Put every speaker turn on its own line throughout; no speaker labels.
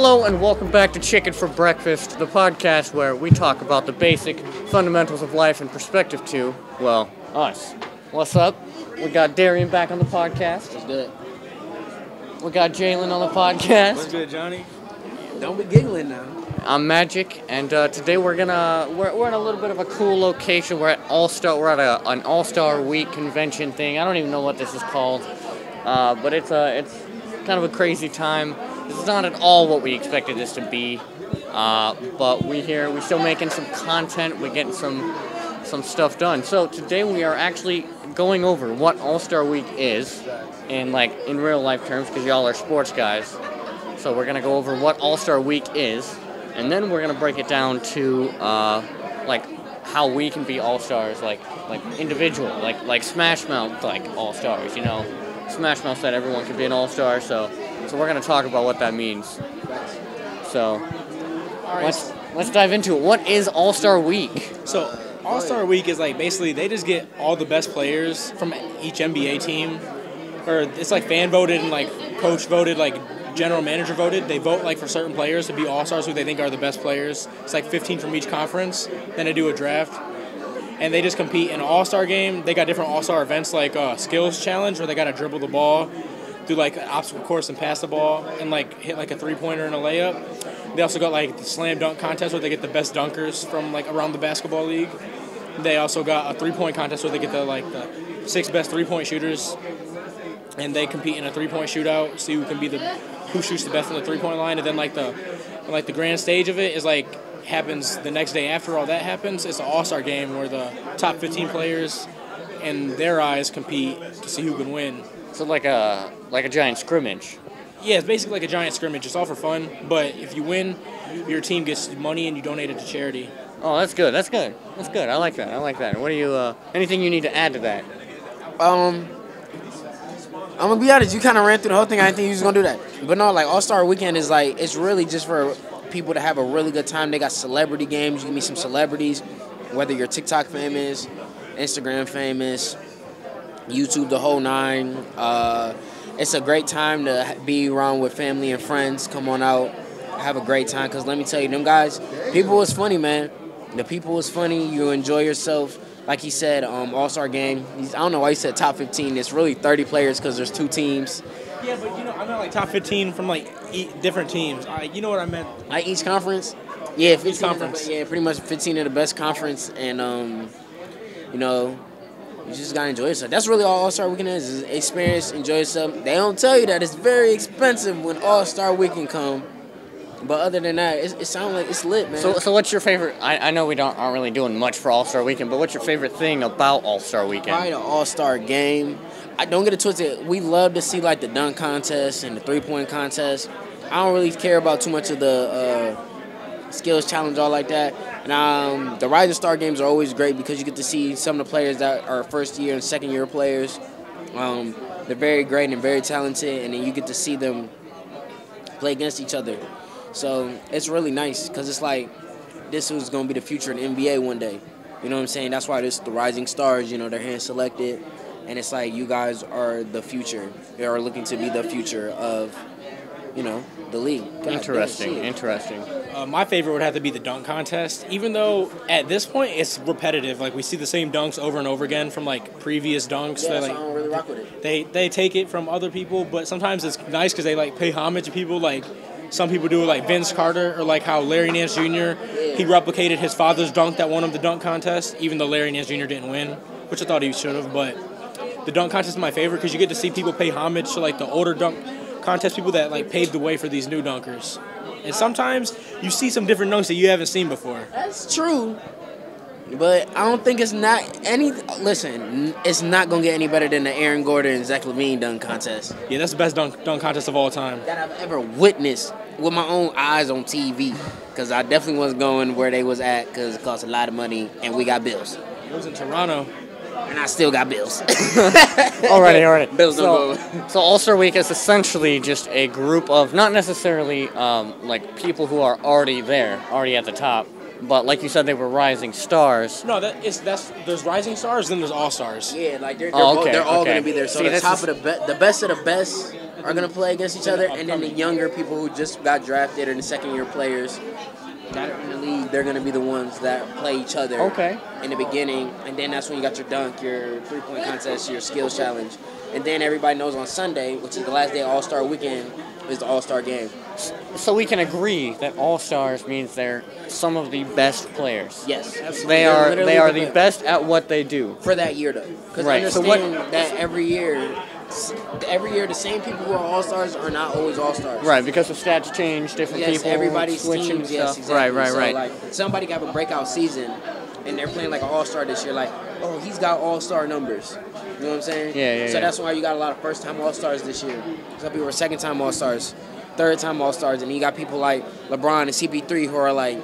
Hello and welcome back to Chicken for Breakfast, the podcast where we talk about the basic fundamentals of life in perspective to, well, us. What's up? We got Darien back on the podcast.
What's good?
We got Jalen on the podcast.
What's good, Johnny?
Don't be giggling now.
I'm Magic, and uh, today we're gonna we're, we're in a little bit of a cool location. We're at All Star. We're at a, an All Star Week convention thing. I don't even know what this is called, uh, but it's a it's kind of a crazy time. This is not at all what we expected this to be, uh, but we here we're still making some content. We're getting some some stuff done. So today we are actually going over what All Star Week is in like in real life terms because y'all are sports guys. So we're gonna go over what All Star Week is, and then we're gonna break it down to uh, like how we can be All Stars, like like individual, like like Smash Mouth, like All Stars. You know, Smash Mouth said everyone can be an All Star, so so we're gonna talk about what that means. So let's let's dive into it. What is All Star Week?
So, All Star Week is like basically they just get all the best players from each NBA team, or it's like fan voted and like coach voted, like general manager voted. They vote like for certain players to be All Stars who they think are the best players. It's like 15 from each conference. Then they do a draft, and they just compete in an All Star game. They got different All Star events like uh, skills challenge where they got to dribble the ball. Do like an obstacle course and pass the ball and like hit like a three pointer and a layup. They also got like the slam dunk contest where they get the best dunkers from like around the basketball league. They also got a three point contest where they get the like the six best three point shooters, and they compete in a three point shootout. See who can be the who shoots the best from the three point line. And then like the like the grand stage of it is like happens the next day after all that happens. It's an all star game where the top 15 players in their eyes compete to see who can win.
So like a like a giant scrimmage.
Yeah, it's basically like a giant scrimmage. It's all for fun, but if you win, your team gets money and you donate it to charity.
Oh, that's good. That's good. That's good. I like that. I like that. What do you? Uh, anything you need to add to that?
Um, I'm gonna be honest. You kind of ran through the whole thing. I didn't think you was gonna do that. But no, like All Star Weekend is like it's really just for people to have a really good time. They got celebrity games. You can meet some celebrities, whether you're TikTok famous, Instagram famous, YouTube, the whole nine. Uh, it's a great time to be around with family and friends. Come on out, have a great time. Cause let me tell you, them guys, people was funny, man. The people was funny. You enjoy yourself. Like he said, um, All Star game. He's, I don't know why he said top 15. It's really 30 players because there's two teams.
Yeah, but you know, I meant like top 15 from like e- different teams. I, you know what I meant?
Like each conference. Yeah, 15 of the-
conference.
yeah, pretty much 15 of the best conference, and um, you know, you just gotta enjoy yourself. That's really all All Star Weekend is: is experience, enjoy yourself. They don't tell you that it's very expensive when All Star Weekend come, but other than that, it, it sounds like it's lit, man.
So, so what's your favorite? I, I know we don't aren't really doing much for All Star Weekend, but what's your favorite thing about All Star Weekend?
Probably the All Star game. I don't get it twisted. We love to see like the dunk contest and the three point contest. I don't really care about too much of the uh, skills challenge, all like that. And um, the Rising Star games are always great because you get to see some of the players that are first year and second year players. Um, they're very great and very talented, and then you get to see them play against each other. So it's really nice because it's like this is going to be the future in NBA one day. You know what I'm saying? That's why this the Rising Stars. You know they're hand selected, and it's like you guys are the future. They are looking to be the future of, you know, the league. God
Interesting. Interesting.
Uh, my favorite would have to be the dunk contest, even though at this point it's repetitive. Like we see the same dunks over and over again from like previous dunks.
Yeah, so I don't really rock with it.
they they take it from other people, but sometimes it's nice because they like pay homage to people. Like some people do it, like Vince Carter, or like how Larry Nance Jr. He replicated his father's dunk that won him the dunk contest, even though Larry Nance Jr. didn't win, which I thought he should have. But the dunk contest is my favorite because you get to see people pay homage to like the older dunk contest people that like paved the way for these new dunkers. And sometimes you see some different dunks that you haven't seen before.
That's true. But I don't think it's not any. Listen, it's not gonna get any better than the Aaron Gordon and Zach LaVine dunk contest
Yeah, that's the best dunk dunk contest of all time.
that I've ever witnessed with my own eyes on TV. Cause I definitely was going where they was at, cause it cost a lot of money, and we got bills,
It was in Toronto.
And I still got bills.
Alrighty, alrighty.
Bills
so,
don't
so All Star Week is essentially just a group of not necessarily um, like people who are already there, already at the top, but like you said, they were rising stars.
No, that is that's there's rising stars, then there's all stars.
yeah, like they're, they're,
Oh,
all-
okay,
they're all
okay.
gonna be there. So
See,
the top
is-
of the be- the best of the best are gonna play against each other, and then the younger people who just got drafted or the second year players that are in the league, they're gonna be the ones that play each other.
Okay.
In the beginning, and then that's when you got your dunk, your three point contest, your skills challenge, and then everybody knows on Sunday, which is the last day of All Star Weekend, is the All Star game.
So we can agree that all stars means they're some of the best players.
Yes,
They
They're
they are the best at what they do.
for that year though. Because
Right, so
understand
what-
that every year, every year the same people who are all stars are not always all stars.
Right, because the stats change, different
Yes,
people
everybody's
switching
teams. Yes, exactly.
Right, right,
so,
right.
Like somebody got a breakout season, and they're playing like an all star this year. Like, oh, he's got all star numbers. You know what I'm saying?
Yeah, yeah,
So
yeah.
that's why you got a lot of first time all stars this year. Some people are second time all stars, third time all stars, and you got people like LeBron and CP3 who are like,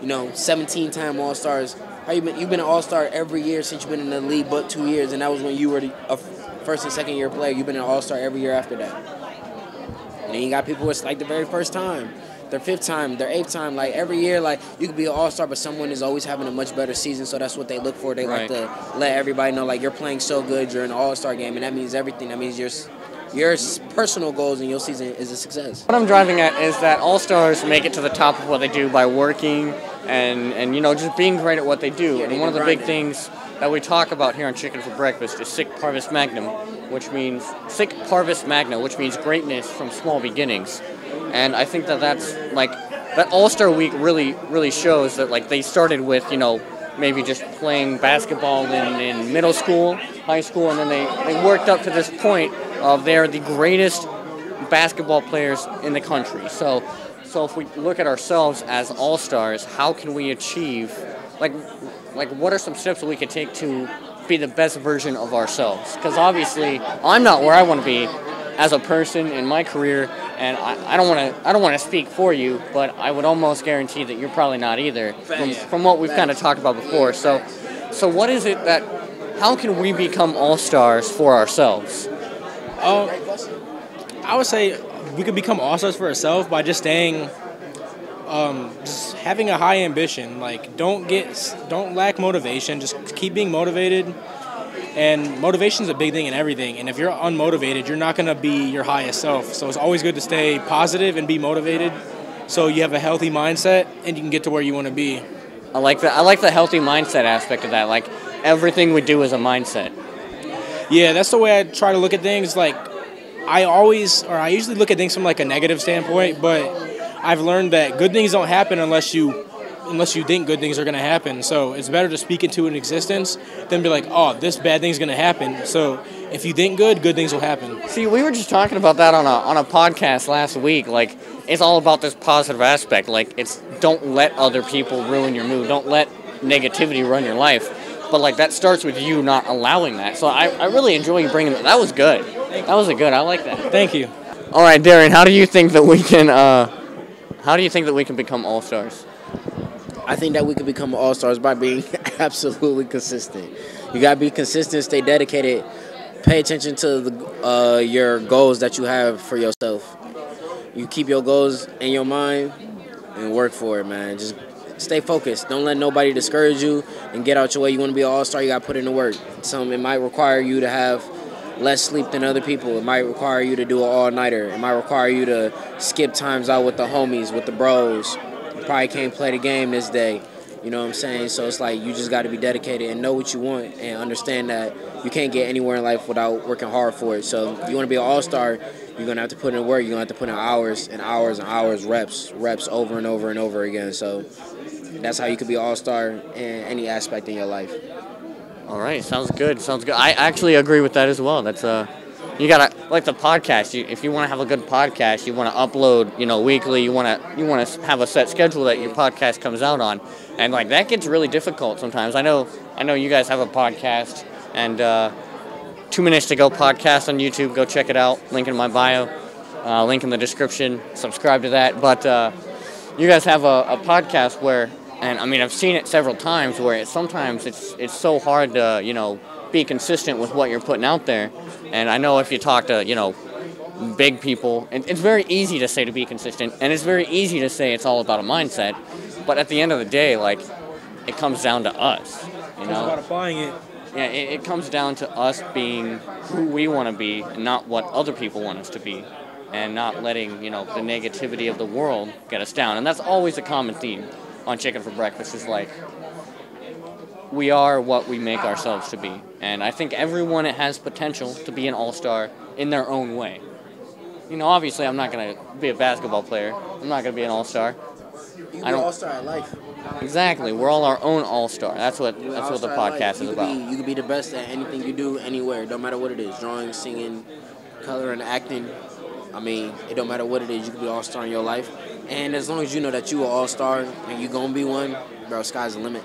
you know, 17 time all stars. How you been? You've been an all star every year since you've been in the league, but two years, and that was when you were the, a first and second year player. You've been an all star every year after that. And then you got people it's like the very first time, their fifth time, their eighth time. Like every year, like you could be an all star, but someone is always having a much better season. So that's what they look for. They like to let everybody know like you're playing so good, you're in an all star game, and that means everything. That means your s- your personal goals in your season is a success.
What I'm driving at is that all stars make it to the top of what they do by working and, and you know just being great at what they do.
Yeah,
and one of the
been
big things that we talk about here on Chicken for Breakfast is sic parvis magnum, which means sic parvis magna, which means greatness from small beginnings. And I think that that's like that All Star Week really really shows that like they started with you know maybe just playing basketball in, in middle school, high school, and then they, they worked up to this point of they're the greatest basketball players in the country. So, so if we look at ourselves as all stars, how can we achieve, like, like what are some steps that we could take to be the best version of ourselves? Because obviously, I'm not where I want to be as a person in my career, and I, I don't want to I don't want to speak for you, but I would almost guarantee that you're probably not either from, from what we've kind of talked about before. So, so what is it that how can we become all stars for ourselves?
Um, I would say we could become all stars for ourselves by just staying, um, just having a high ambition. Like, don't get, don't lack motivation. Just keep being motivated. And motivation is a big thing in everything. And if you're unmotivated, you're not gonna be your highest self. So it's always good to stay positive and be motivated, so you have a healthy mindset and you can get to where you want to be.
I like the I like the healthy mindset aspect of that. Like everything we do is a mindset.
Yeah, that's the way I try to look at things. Like, I always, or I usually look at things from like a negative standpoint, but I've learned that good things don't happen unless you, unless you think good things are gonna happen. So it's better to speak into an existence than be like, oh, this bad thing's gonna happen. So if you think good, good things will happen.
See, we were just talking about that on a on a podcast last week. Like it's all about this positive aspect. Like it's don't let other people ruin your mood. Don't let negativity run your life. But like that starts with you not allowing that. So I, I really enjoy you bringing that. That was good. That was a good. I like that.
Thank you.
All right, Darien. How do you think that we can? Uh, how do you think that we can become all stars?
I think that we can become all stars by being absolutely consistent. You gotta be consistent, stay dedicated, pay attention to the uh, your goals that you have for yourself. You keep your goals in your mind and work for it, man. Just stay focused. Don't let nobody discourage you and get out your way. You want to be an all star, you gotta put in the work. Some it might require you to have less sleep than other people. It might require you to do an all nighter. It might require you to skip times out with the homies, with the bros. You probably can't play the game this day. You know what I'm saying? So it's like you just got to be dedicated and know what you want and understand that you can't get anywhere in life without working hard for it. So if you want to be an all star, you're gonna have to put in work. You're gonna have to put in hours and hours and hours, reps, reps over and over and over again. So that's how you could be all star in any aspect in your life.
All right, sounds good. Sounds good. I actually agree with that as well. That's uh, you gotta like the podcast. You, if you want to have a good podcast, you want to upload, you know, weekly. You want to you want to have a set schedule that your podcast comes out on, and like that gets really difficult sometimes. I know I know you guys have a podcast, and uh, two minutes to go podcast on YouTube. Go check it out. Link in my bio. Uh, link in the description. Subscribe to that. But uh, you guys have a, a podcast where and I mean I've seen it several times where it, sometimes it's it's so hard to you know be consistent with what you're putting out there, and I know if you talk to you know big people, it, it's very easy to say to be consistent, and it's very easy to say it's all about a mindset, but at the end of the day, like it comes down to us, you know, It's
applying it.
yeah, it, it comes down to us being who we want to be, and not what other people want us to be, and not letting you know the negativity of the world get us down. And that's always a common theme on Chicken for Breakfast. Is like we are what we make ourselves to be, and I think everyone has potential to be an all star in their own way. You know, obviously, I'm not gonna be a basketball player. I'm not gonna be an all star.
You
I don't-
all star at life.
Exactly, we're all our own all star. That's what
You
that's what the
all-star at life.
podcast is about.
Be, you could be the best at anything you do anywhere, no matter what it is. Drawing, singing, coloring, acting. I mean, it don't matter what it is. You can be all star in your life, and as long as you know that you are all star and you're gonna be one, bro, sky's the limit.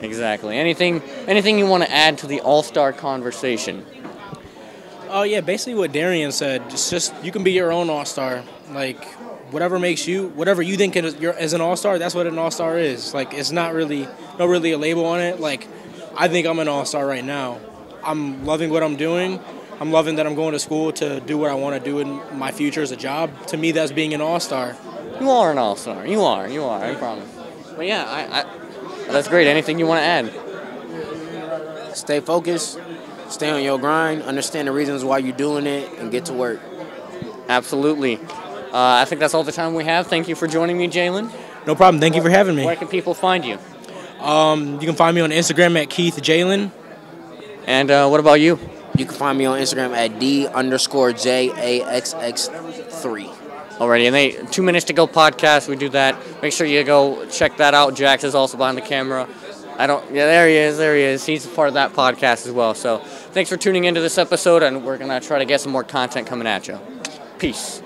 Exactly. Anything anything you want to add to the all star conversation?
Oh yeah, basically what Darien said. It's just you can be your own all star. Like whatever makes you, whatever you think is, you're, as an all star, that's what an all star is. Like it's not really, no really a label on it. Like I think I'm an all star right now. I'm loving what I'm doing. I'm loving that I'm going to school to do what I want to do in my future as a job. To me, that's being an all star.
You are an all star. You are. You are. I promise. But yeah, I, I that's great. Anything you want to add?
Stay focused, stay on your grind, understand the reasons why you're doing it, and get to work.
Absolutely. Uh, I think that's all the time we have. Thank you for joining me, Jalen.
No problem. Thank you for having me.
Where can people find you?
Um, you can find me on Instagram at Keith Jalen.
And uh, what about you?
You can find me on Instagram at D underscore J A X X three.
Alrighty, and they two minutes to go podcast. We do that. Make sure you go check that out. Jax is also behind the camera. I don't. Yeah, there he is. There he is. He's a part of that podcast as well. So thanks for tuning into this episode, and we're gonna try to get some more content coming at you. Peace.